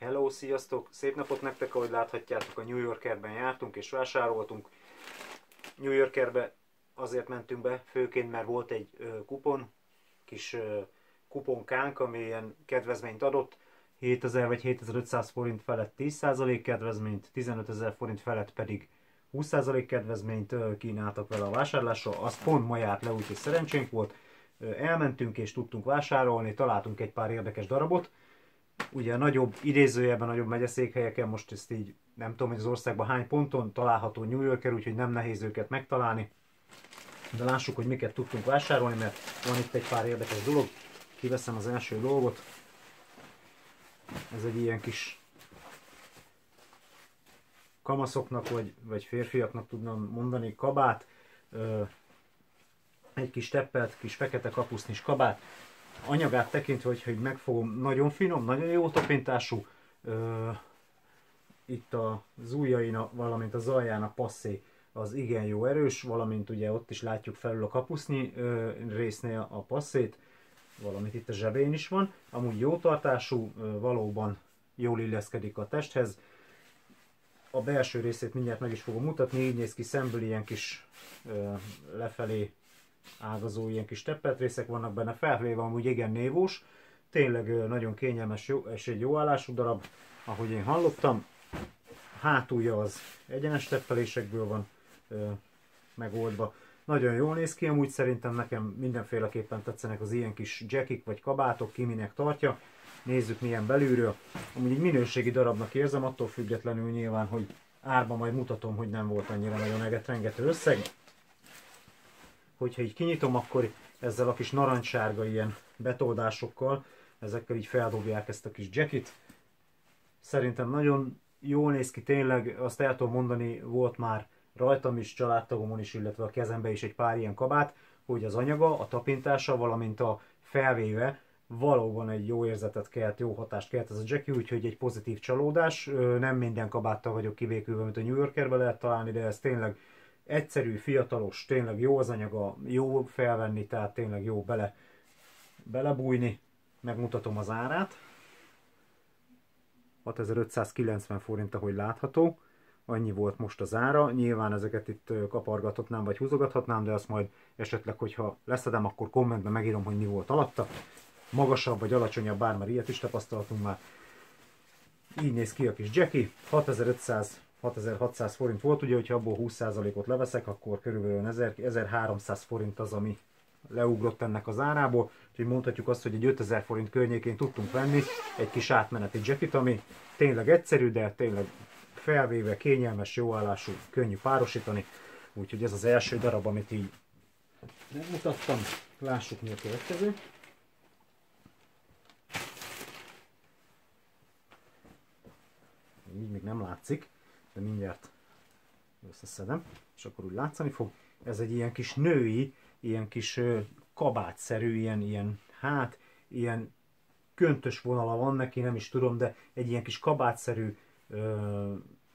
Hello, sziasztok! Szép napot nektek, ahogy láthatjátok, a New Yorkerben jártunk és vásároltunk. New Yorkerbe azért mentünk be, főként mert volt egy ö, kupon, kis ö, kuponkánk, ami ilyen kedvezményt adott. 7000 vagy 7500 forint felett 10% kedvezményt, 15 ezer forint felett pedig 20% kedvezményt kínáltak vele a vásárlásra. Az pont ma járt le, úgyhogy szerencsénk volt. Ö, elmentünk és tudtunk vásárolni, találtunk egy pár érdekes darabot ugye nagyobb, idézőjelben nagyobb megyeszékhelyeken, most ezt így nem tudom, hogy az országban hány ponton található New Yorker, úgyhogy nem nehéz őket megtalálni. De lássuk, hogy miket tudtunk vásárolni, mert van itt egy pár érdekes dolog. Kiveszem az első dolgot. Ez egy ilyen kis kamaszoknak, vagy, vagy férfiaknak tudnám mondani, kabát. Egy kis teppelt, kis fekete kapusznis kabát anyagát tekintve, hogy, hogy megfogom, nagyon finom, nagyon jó tapintású. Ö, itt az ujjain, valamint az a passzé az igen jó erős, valamint ugye ott is látjuk felül a kapusznyi ö, résznél a passzét, valamint itt a zsebén is van. Amúgy jó tartású, ö, valóban jól illeszkedik a testhez. A belső részét mindjárt meg is fogom mutatni, így néz ki szemből ilyen kis ö, lefelé ágazó ilyen kis teppelt részek vannak benne, felvéve amúgy igen névós, tényleg nagyon kényelmes jó, és egy jó állású darab, ahogy én hallottam. Hátulja az egyenes teppelésekből van ö, megoldva. Nagyon jól néz ki, amúgy szerintem nekem mindenféleképpen tetszenek az ilyen kis jackik vagy kabátok, ki minek tartja. Nézzük milyen belülről. Amúgy egy minőségi darabnak érzem, attól függetlenül nyilván, hogy árban majd mutatom, hogy nem volt annyira nagyon egetrengető összeg hogyha így kinyitom, akkor ezzel a kis narancssárga ilyen betoldásokkal, ezekkel így feldobják ezt a kis jackit. Szerintem nagyon jól néz ki tényleg, azt el tudom mondani, volt már rajtam is, családtagomon is, illetve a kezembe is egy pár ilyen kabát, hogy az anyaga, a tapintása, valamint a felvéve valóban egy jó érzetet kelt, jó hatást kelt ez a Jackie, úgyhogy egy pozitív csalódás. Nem minden kabáttal vagyok kivékülve, amit a New Yorkerbe lehet találni, de ez tényleg egyszerű, fiatalos, tényleg jó az anyaga, jó felvenni, tehát tényleg jó bele, belebújni. Megmutatom az árát. 6590 forint, ahogy látható. Annyi volt most az ára. Nyilván ezeket itt kapargathatnám, vagy húzogathatnám, de azt majd esetleg, hogyha leszedem, akkor kommentben megírom, hogy mi volt alatta. Magasabb vagy alacsonyabb bár, ilyet is tapasztaltunk már. Így néz ki a kis Jackie. 6500 6600 forint volt, ugye, hogyha abból 20%-ot leveszek, akkor körülbelül 1000, 1300 forint az, ami leugrott ennek az árából, úgyhogy mondhatjuk azt, hogy egy 5000 forint környékén tudtunk venni egy kis átmeneti jacket, ami tényleg egyszerű, de tényleg felvéve, kényelmes, jó állású, könnyű párosítani, úgyhogy ez az első darab, amit így megmutattam. Lássuk mi a következő. Így még nem látszik de mindjárt összeszedem, és akkor úgy látszani fog. Ez egy ilyen kis női, ilyen kis kabátszerű, ilyen, ilyen hát, ilyen köntös vonala van neki, nem is tudom, de egy ilyen kis kabátszerű ö,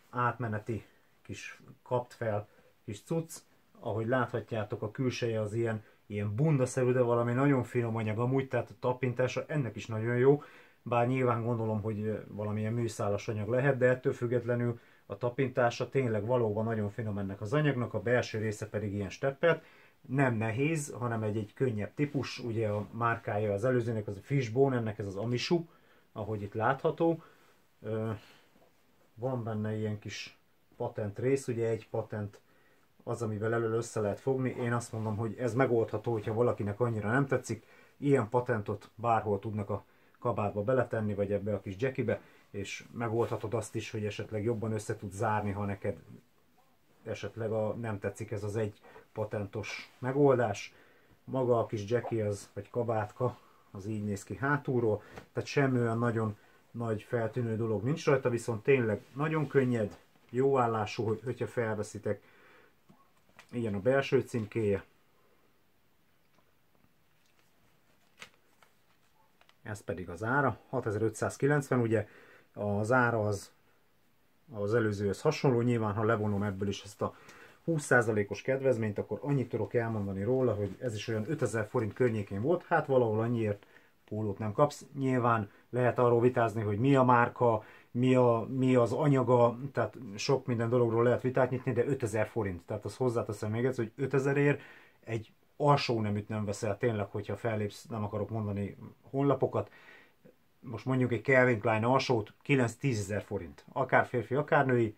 átmeneti kis kapt fel kis cucc. Ahogy láthatjátok, a külseje az ilyen, ilyen bundaszerű, de valami nagyon finom anyag amúgy, tehát a tapintása ennek is nagyon jó. Bár nyilván gondolom, hogy valamilyen műszálas anyag lehet, de ettől függetlenül a tapintása tényleg valóban nagyon finom ennek az anyagnak, a belső része pedig ilyen steppet. Nem nehéz, hanem egy, egy könnyebb típus, ugye a márkája az előzőnek az a Fishbone, ennek ez az Amishu, ahogy itt látható. Van benne ilyen kis patent rész, ugye egy patent az, amivel elől össze lehet fogni. Én azt mondom, hogy ez megoldható, hogyha valakinek annyira nem tetszik. Ilyen patentot bárhol tudnak a kabátba beletenni, vagy ebbe a kis jackibe és megoldhatod azt is, hogy esetleg jobban össze tud zárni, ha neked esetleg a, nem tetszik ez az egy patentos megoldás. Maga a kis Jackie az, vagy kabátka, az így néz ki hátulról, tehát semmi olyan nagyon nagy feltűnő dolog nincs rajta, viszont tényleg nagyon könnyed, jó állású, hogy, hogyha felveszitek. Ilyen a belső címkéje. Ez pedig az ára, 6590, ugye az ára az az előzőhöz hasonló, nyilván ha levonom ebből is ezt a 20%-os kedvezményt, akkor annyit tudok elmondani róla, hogy ez is olyan 5000 forint környékén volt, hát valahol annyiért pólót nem kapsz. Nyilván lehet arról vitázni, hogy mi a márka, mi, a, mi az anyaga, tehát sok minden dologról lehet vitát nyitni, de 5000 forint. Tehát azt hozzáteszem még egyszer, hogy 5000 ér egy alsó neműt nem veszel tényleg, hogyha fellépsz, nem akarok mondani honlapokat, most mondjuk egy Calvin Klein alsót 9-10 ezer forint. Akár férfi, akár női,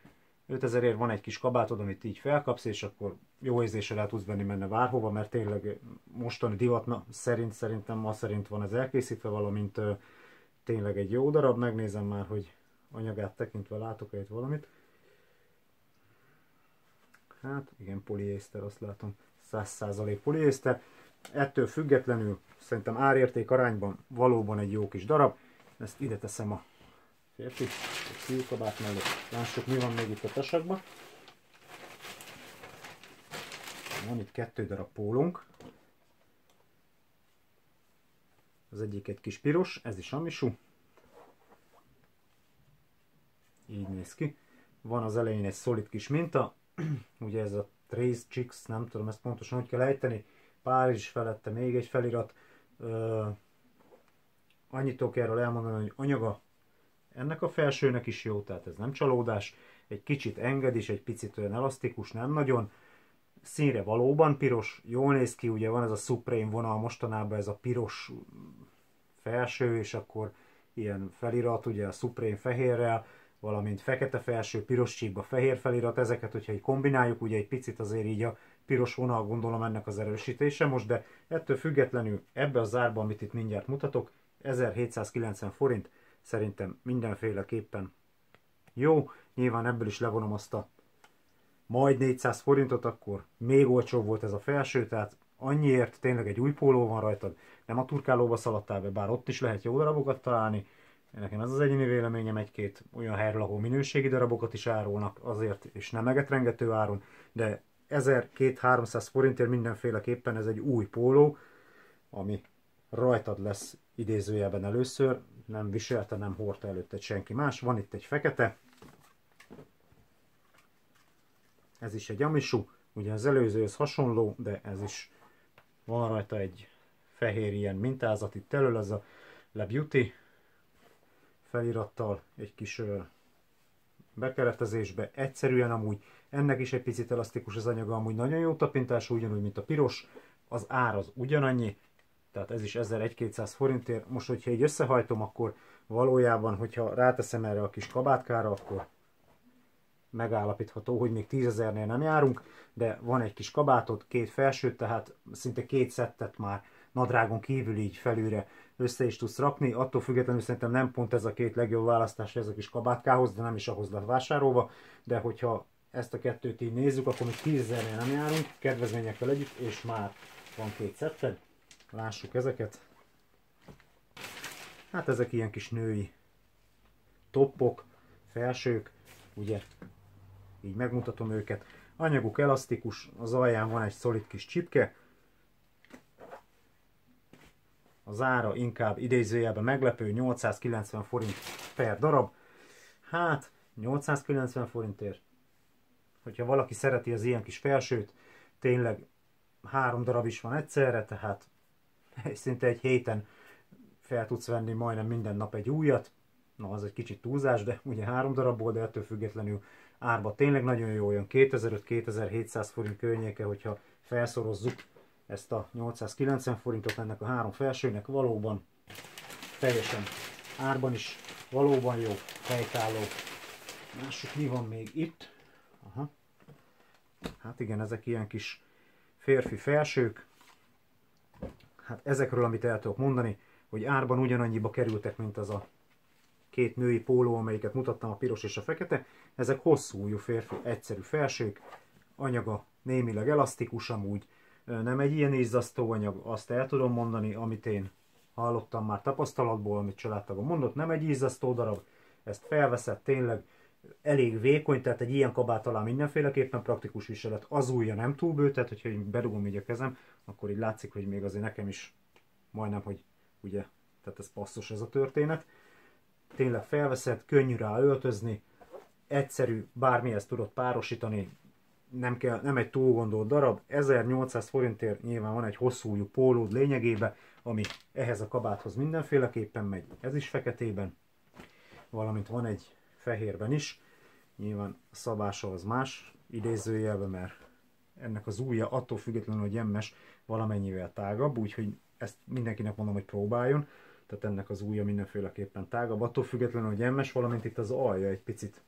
5000 ér van egy kis kabátod, amit így felkapsz, és akkor jó érzésre el tudsz venni menne bárhova, mert tényleg mostani divatna szerint szerintem ma szerint van ez elkészítve, valamint tényleg egy jó darab. Megnézem már, hogy anyagát tekintve látok itt valamit. Hát igen, poliészter, azt látom, 100% poliészter. Ettől függetlenül szerintem árérték arányban valóban egy jó kis darab. Ezt ide teszem a férfi fiúkabát mellett. Lássuk, mi van még itt a tasakban. Van itt kettő darab pólunk. Az egyik egy kis piros, ez is amisú. Így néz ki. Van az elején egy szolid kis minta. Ugye ez a Trace Chicks, nem tudom ezt pontosan hogy kell ejteni. Párizs felette még egy felirat. Annyit tudok erről elmondani, hogy anyaga ennek a felsőnek is jó, tehát ez nem csalódás. Egy kicsit enged is, egy picit olyan elasztikus, nem nagyon. Színre valóban piros, jól néz ki, ugye van ez a Supreme vonal mostanában, ez a piros felső, és akkor ilyen felirat, ugye a Supreme fehérrel, valamint fekete felső, piros csíkba fehér felirat, ezeket, hogyha így kombináljuk, ugye egy picit azért így a piros vonal gondolom ennek az erősítése most, de ettől függetlenül ebbe a zárba, amit itt mindjárt mutatok, 1790 forint, szerintem mindenféleképpen jó. Nyilván ebből is levonom azt a majd 400 forintot, akkor még olcsóbb volt ez a felső, tehát annyiért tényleg egy új póló van rajtad, nem a turkálóba szaladtál be, bár ott is lehet jó darabokat találni. Nekem ez az egyéni véleményem, egy-két olyan helyről, ahol minőségi darabokat is árulnak azért, és nem egetrengető áron, de 1200-300 forintért mindenféleképpen ez egy új póló, ami rajtad lesz idézőjelben először, nem viselte, nem hordta előtte senki más. Van itt egy fekete, ez is egy amisú, ugye az előzőhöz hasonló, de ez is van rajta egy fehér ilyen mintázat. Itt elől, ez a Le Beauty felirattal, egy kis bekeretezésbe, egyszerűen amúgy, ennek is egy picit elasztikus az anyaga, amúgy nagyon jó tapintású, ugyanúgy, mint a piros, az ár az ugyanannyi, tehát ez is 1200 forintért. Most, hogyha így összehajtom, akkor valójában, hogyha ráteszem erre a kis kabátkára, akkor megállapítható, hogy még 10.000-nél nem járunk, de van egy kis kabátot, két felsőt, tehát szinte két szettet már nadrágon kívül így felülre össze is tudsz rakni. Attól függetlenül szerintem nem pont ez a két legjobb választás ez a kis kabátkához, de nem is ahhoz lett vásárolva, de hogyha ezt a kettőt így nézzük, akkor még 10.000-nél nem járunk, kedvezményekkel együtt, és már van két szetted. Lássuk ezeket. Hát ezek ilyen kis női toppok, felsők, ugye így megmutatom őket. Anyaguk elasztikus, az alján van egy szolid kis csipke. Az ára inkább idézőjelben meglepő, 890 forint per darab. Hát, 890 forintért. Hogyha valaki szereti az ilyen kis felsőt, tényleg három darab is van egyszerre, tehát szinte egy héten fel tudsz venni majdnem minden nap egy újat. Na, az egy kicsit túlzás, de ugye három darabból, de ettől függetlenül árba tényleg nagyon jó, olyan 2500-2700 forint környéke, hogyha felszorozzuk ezt a 890 forintot ennek a három felsőnek, valóban teljesen árban is valóban jó, helytálló. Mások mi van még itt? Aha. Hát igen, ezek ilyen kis férfi felsők, hát ezekről, amit el tudok mondani, hogy árban ugyanannyiba kerültek, mint az a két női póló, amelyiket mutattam, a piros és a fekete. Ezek hosszú ujjú férfi, egyszerű felsők, anyaga némileg elasztikus amúgy, nem egy ilyen izzasztó anyag, azt el tudom mondani, amit én hallottam már tapasztalatból, amit családtagom mondott, nem egy izzasztó darab, ezt felveszed tényleg, elég vékony, tehát egy ilyen kabát alá mindenféleképpen praktikus viselet. Az ujja nem túl bő, tehát hogyha én bedugom így a kezem, akkor így látszik, hogy még azért nekem is majdnem, hogy ugye, tehát ez passzos ez a történet. Tényleg felveszed, könnyű rá öltözni, egyszerű, bármihez tudod párosítani, nem, kell, nem egy túl gondolt darab, 1800 forintért nyilván van egy hosszújú pólód lényegében, ami ehhez a kabáthoz mindenféleképpen megy, ez is feketében, valamint van egy fehérben is, nyilván a szabása az más, idézőjelben, mert ennek az ujja attól függetlenül, hogy emmes, valamennyivel tágabb, úgyhogy ezt mindenkinek mondom, hogy próbáljon, tehát ennek az ujja mindenféleképpen tágabb, attól függetlenül, hogy emmes, valamint itt az alja egy picit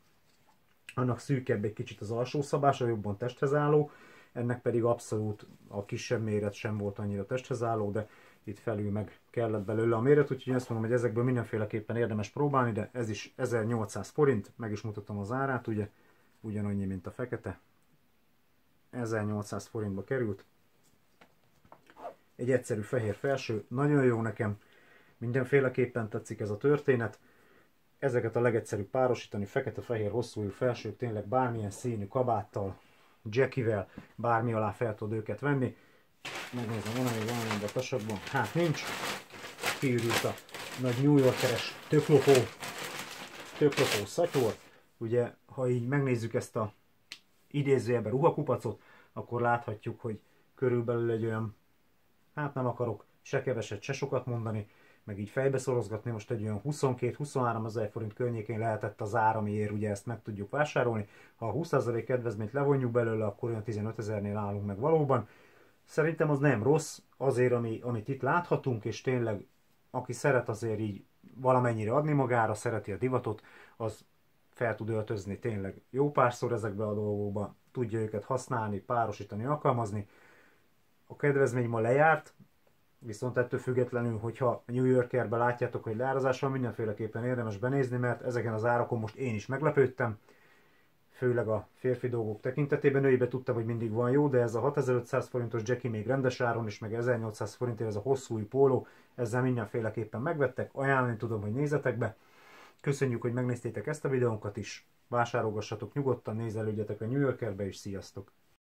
annak szűkebb egy kicsit az alsó szabása, jobban testhez álló, ennek pedig abszolút a kisebb méret sem volt annyira testhez álló, de itt felül meg kellett belőle a méret, úgyhogy azt mondom, hogy ezekből mindenféleképpen érdemes próbálni, de ez is 1800 forint, meg is mutatom az árát, ugye, ugyanannyi, mint a fekete. 1800 forintba került. Egy egyszerű fehér felső, nagyon jó nekem, mindenféleképpen tetszik ez a történet ezeket a legegyszerűbb párosítani, fekete-fehér hosszújú felsők, tényleg bármilyen színű kabáttal, jackivel, bármi alá fel tud őket venni. Megnézem, van még valami a tasakban? Hát nincs. Kiürült a nagy New Yorkeres töklopó, töklopó szatyor. Ugye, ha így megnézzük ezt a idézőjelben ruhakupacot, akkor láthatjuk, hogy körülbelül egy olyan, hát nem akarok se keveset, se sokat mondani, meg így fejbeszorozgatni, most egy olyan 22-23 ezer forint környékén lehetett az ára, amiért ugye ezt meg tudjuk vásárolni. Ha a 20% kedvezményt levonjuk belőle, akkor olyan 15 ezernél állunk meg valóban. Szerintem az nem rossz, azért, ami, amit itt láthatunk, és tényleg aki szeret azért így valamennyire adni magára, szereti a divatot, az fel tud öltözni tényleg jó párszor ezekbe a dolgokba, tudja őket használni, párosítani, alkalmazni. A kedvezmény ma lejárt, Viszont ettől függetlenül, hogyha New Yorkerbe látjátok, hogy leárazás van, mindenféleképpen érdemes benézni, mert ezeken az árakon most én is meglepődtem, főleg a férfi dolgok tekintetében. Nőibe tudtam, hogy mindig van jó, de ez a 6500 forintos Jackie még rendes áron, és meg 1800 forintért ez a hosszú póló, ezzel mindenféleképpen megvettek, ajánlani tudom, hogy nézzetek be. Köszönjük, hogy megnéztétek ezt a videónkat is, vásárolgassatok nyugodtan, nézelődjetek a New Yorkerbe, és sziasztok!